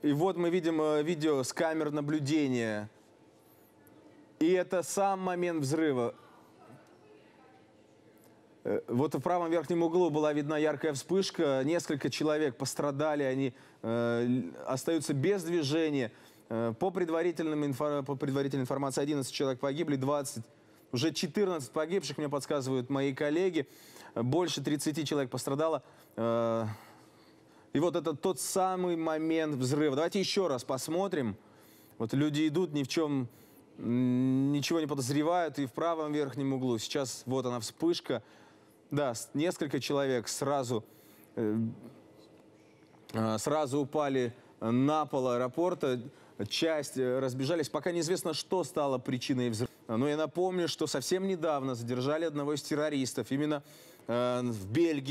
И вот мы видим э, видео с камер наблюдения. И это сам момент взрыва. Э, Вот в правом верхнем углу была видна яркая вспышка. Несколько человек пострадали, они э, остаются без движения. Э, по, предварительным инфо- по предварительной информации 11 человек погибли, 20, уже 14 погибших, мне подсказывают мои коллеги. Больше 30 человек пострадало. Э, и вот это тот самый момент взрыва. Давайте еще раз посмотрим. Вот люди идут, ни в чем ничего не подозревают, и в правом верхнем углу сейчас вот она вспышка. Да, несколько человек сразу, э, э, сразу упали на пол аэропорта, часть э, разбежались. Пока неизвестно, что стало причиной взрыва. Но я напомню, что совсем недавно задержали одного из террористов именно э, в Бельгии.